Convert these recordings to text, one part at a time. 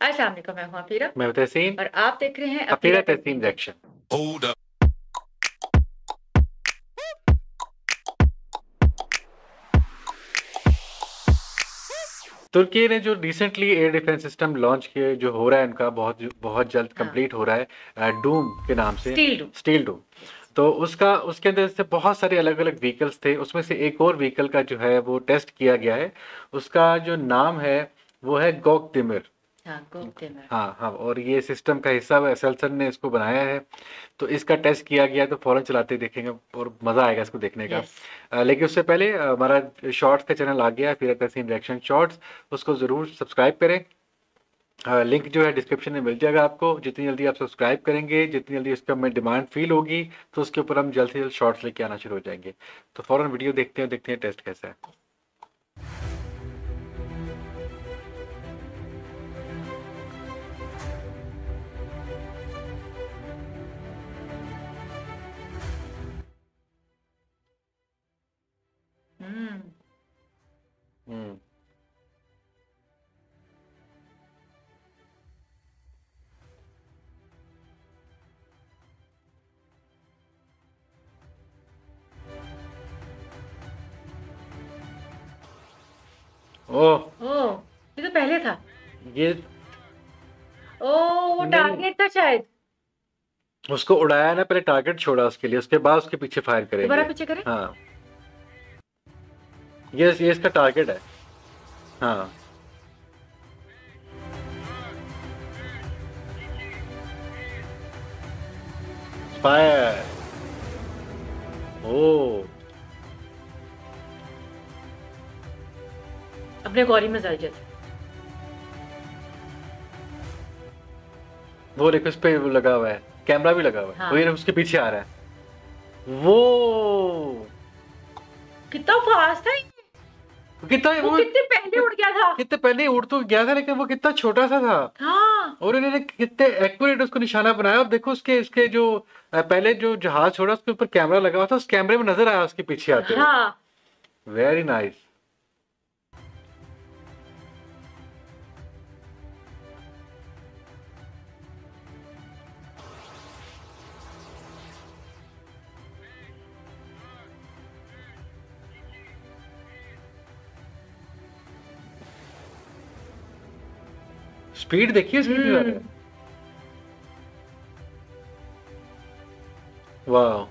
السلام علیکم میں ہوں افیرہ میں تحسین۔ اور آپ دیکھ رہے ہیں افیرہ تحسین ریکشن. ترکی نے جو recently air defence system launch کیے جو ہو رہا ہے ان کا بہت بہت جلد ہاں۔ کمپلیٹ ہو رہا ہے ڈوم کے نام سے۔ اسٹیل ڈوم تو اس کا اس کے اندر سے بہت سارے الگ الگ وہیکلس تھے۔ اس میں سے ایک اور وہیکل کا جو ہے وہ ٹیسٹ کیا گیا ہے۔ اس کا جو نام ہے وہ ہے گوک تمر ہاں میں؟ ہاں ہاں اور یہ سسٹم کا حصہ ہے سیلسن نے اس کو بنایا ہے۔ تو اس کا ٹیسٹ کیا گیا تو فوراً چلاتے دیکھیں گے اور مزہ آئے گا اس کو دیکھنے کا۔ لیکن اس سے پہلے ہمارا شارٹس کا چینل آ گیا ہے پھر تحسین ریئیکشن شارٹس اس کو ضرور سبسکرائب کریں۔ لنک جو ہے ڈسکرپشن میں مل جائے گا آپ کو۔ جتنی جلدی آپ سبسکرائب کریں گے جتنی جلدی اس کا ہمیں ڈیمانڈ فیل ہوگی تو اس کے اوپر ہم جلد سے جلد شارٹس لے کے آنا شروع ہو جائیں گے۔ تو فوراً ویڈیو دیکھتے ہیں دیکھتے ہیں ٹیسٹ کیسا ہے۔ اوہ او یہ تو پہلے تھا۔ یہ او وہ نہیں۔ ٹارگیٹ تھا شاید۔ اس کو اڑایا نا پہلے ٹارگیٹ چھوڑا اس کے لیے اس کے بعد اس کے پیچھے فائر کریں دوبارہ پیچھے کریں؟ ہاں۔ یہ یہ اس کا ٹارگیٹ ہے۔ ہاں۔ فائر او۔ اپنے گوری میں زرجت وہ دیکھو اس پہ لگا ہوا ہے کیمرہ بھی لگا ہوا ہے۔ ہاں۔ اس کے پیچھے آ رہا ہے۔ وہ۔ کتنا فاسٹ؟ کتنا وہ کتنے پہلے اڑ گیا تھا۔ کتنے پہلے اڑ تو گیا تھا لیکن وہ کتنا چھوٹا سا تھا۔ ہاں۔ اور انہوں نے کتنے ایکوریٹ اس کو نشانہ بنایا۔ اور دیکھو اس کے اس کے جو پہلے جو جہاز چھوڑا اس کے اوپر کیمرہ لگا ہوا تھا اس کیمرے میں نظر آیا اس کے پیچھے آتے ہاں۔ ویری نائس اسپیڈ دیکھیے واہ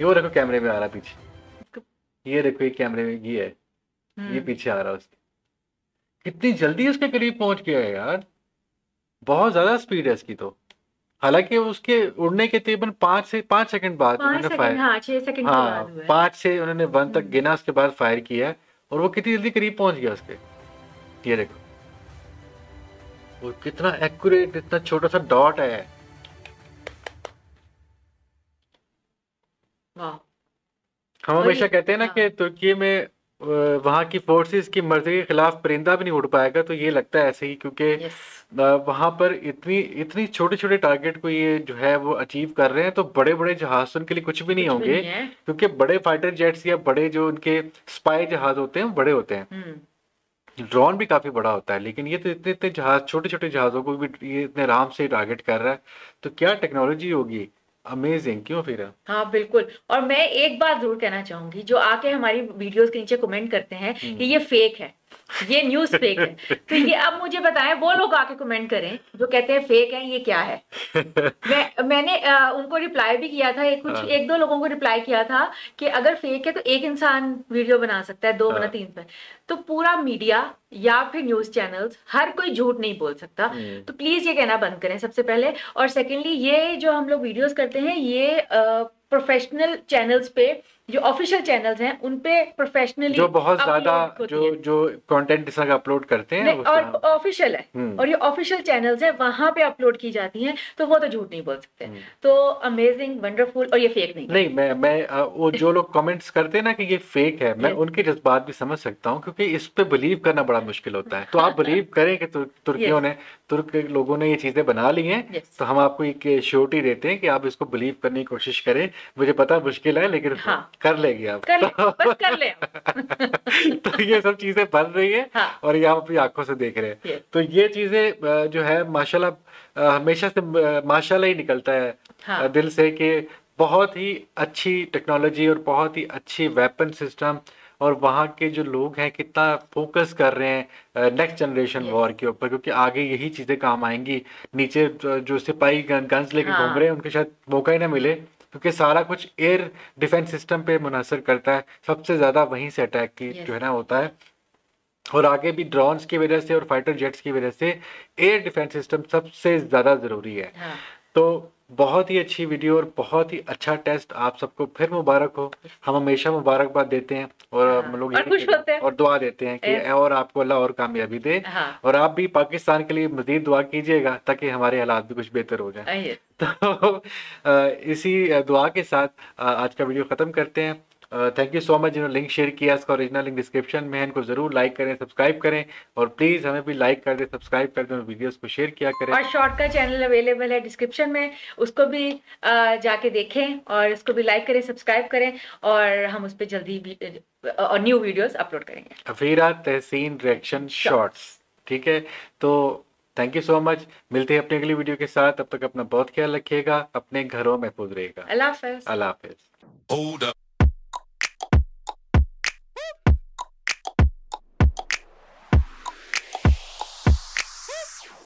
یہ دیکھو کیمرے میں آ رہا پیچھے یہ دیکھو یہ کیمرے میں یہ ہے یہ پیچھے آ رہا اس کے کتنی جلدی اس کے قریب پہنچ گیا ہے یار بہت زیادہ اسپیڈ ہے اس کی تو حالانکہ اس کے اڑنے کے تقریباً پانچ سے پانچ سیکنڈ بعد انہوں نے فائر ہاں پانچ سے انہوں نے ون تک۔ گنا اس کے بعد فائر کیا ہے اور وہ کتنی جلدی قریب پہنچ گیا اس کے یہ دیکھو۔ وہ کتنا ایکوریٹ اتنا چھوٹا سا ڈاٹ ہے۔ ہم ہمیشہ کہتے ہیں نا ہاں۔ کہ ترکی میں وہاں کی فورسز کی مرضی کے خلاف پرندہ بھی نہیں اڑ پائے گا تو یہ لگتا ہے ایسے ہی کیونکہ وہاں پر اتنی اتنی چھوٹے چھوٹے ٹارگیٹ کو یہ جو ہے وہ اچیو کر رہے ہیں تو بڑے بڑے جہاز ان کے لیے کچھ بھی نہیں ہوں گے کیونکہ بڑے فائٹر جیٹس یا بڑے جو ان کے اسپائی جہاز ہوتے ہیں بڑے ہوتے ہیں۔ ڈرون بھی کافی بڑا ہوتا ہے لیکن یہ تو اتنے اتنے جہاز چھوٹے چھوٹے جہازوں کو بھی یہ اتنے آرام سے ٹارگیٹ کر رہا ہے۔ تو کیا ٹیکنالوجی ہوگی؟ امیزنگ کیوں پھر؟ ہاں بالکل۔ اور میں ایک بات ضرور کہنا چاہوں گی جو آ کے ہماری ویڈیوز کے نیچے کمنٹ کرتے ہیں کہ یہ فیک ہے۔ یہ نیوز فیک ہے تو یہ اب مجھے بتائیں وہ لوگ آ کے کمنٹ کریں جو کہتے ہیں فیک ہے یہ کیا ہے میں نے ان کو ریپلائی بھی کیا تھا کچھ ہاں۔ ایک دو لوگوں کو ریپلائی کیا تھا کہ اگر فیک ہے تو ایک انسان ویڈیو بنا سکتا ہے دو بنا ہاں۔ تین پہ تو پورا میڈیا یا پھر نیوز چینلز ہر کوئی جھوٹ نہیں بول سکتا ہوں۔ تو پلیز یہ کہنا بند کریں سب سے پہلے اور سیکنڈلی یہ جو ہم لوگ ویڈیوز کرتے ہیں یہ پروفیشنل چینلز پہ جو آفیشیل چینلز ہیں ان پہ پروفیشنلی جو بہت زیادہ جو جو کنٹینٹ اس طرح اپلوڈ کرتے ہیں اور آفیشیل ہے۔ اور یہ آفیشیل چینلز ہیں وہاں پہ اپلوڈ کی جاتی ہیں تو وہ تو جھوٹ نہیں بول سکتے۔ تو امیزنگ ونڈرفل اور یہ فیک نہیں نہیں میں میں وہ جو لوگ کمنٹس کرتے ہیں نا کہ یہ فیک ہے میں. ان کے جذبات بھی سمجھ سکتا ہوں کیونکہ اس پہ بلیو کرنا بڑا مشکل ہوتا ہے تو آپ بلیو کریں کہ تر- ترکیوں. نے ترک لوگوں نے یہ چیزیں بنا لی ہیں. تو ہم آپ کو ایک شیورٹی دیتے ہیں کہ آپ اس کو بلیو کرنے کی کوشش کریں مجھے پتا مشکل ہے لیکن ہاں۔ کر لے گی آپ۔ کر لے تو یہ سب چیزیں بن رہی ہیں ہاں۔ اور یہ آپ اپنی آنکھوں سے دیکھ رہے ہیں۔ تو یہ چیزیں جو ہے ماشاء اللہ ہمیشہ سے ماشاء اللہ ہی نکلتا ہے۔ ہاں۔ دل سے کہ بہت ہی اچھی ٹیکنالوجی اور بہت ہی اچھی ویپن سسٹم اور وہاں کے جو لوگ ہیں کتنا فوکس کر رہے ہیں نیکسٹ جنریشن وار کے اوپر۔ کیونکہ آگے یہی چیزیں کام آئیں گی۔ نیچے جو سپاہی گنز لے کے۔ گھوم رہے ہیں ان کے شاید موقع ہی نہ ملے۔ کیونکہ سارا کچھ ایئر ڈیفینس سسٹم پہ منحصر کرتا ہے سب سے زیادہ وہیں سے اٹیک کی جو ہے نا ہوتا ہے۔ اور آگے بھی ڈرونس کی وجہ سے اور فائٹر جیٹس کی وجہ سے ایئر ڈیفینس سسٹم سب سے زیادہ ضروری ہے۔ ہاں۔ تو بہت ہی اچھی ویڈیو اور بہت ہی اچھا ٹیسٹ آپ سب کو پھر مبارک ہو۔ ہم ہمیشہ مبارکباد دیتے ہیں اور ہم لوگ اور دعا دیتے ہیں کہ اور آپ کو اللہ اور کامیابی دے۔ ہاں۔ اور آپ بھی پاکستان کے لیے مزید دعا کیجیے گا تاکہ ہمارے حالات بھی کچھ بہتر ہو جائیں۔ تو اسی دعا کے ساتھ آج کا ویڈیو ختم کرتے ہیں۔ تھینک یو سو مچ جنہوں نے لنک شیئر کیا اس کا اوریجنل لنک ڈسکرپشن میں ہے ان کو ضرور لائک کریں سبسکرائب کریں اور پلیز ہمیں بھی لائک کر دیں سبسکرائب کر دیں اور ویڈیوز کو شیئر کیا کریں اور شارٹ کا چینل اویلیبل ہے ڈسکرپشن میں اس کو بھی جا کے دیکھیں اور اس کو بھی لائک کریں سبسکرائب کریں اور ہم اس پہ جلدی اور نیو ویڈیوز اپلوڈ کریں گے افیرا تحسین ریئیکشن شارٹس ٹھیک ہے تو تھینک یو سو مچ ملتے ہیں اپنے اگلی ویڈیو کے ساتھ اب تک اپنا بہت خیال رکھیے گا اپنے گھروں محفوظ رہے گا اللہ حافظ اللہ حافظ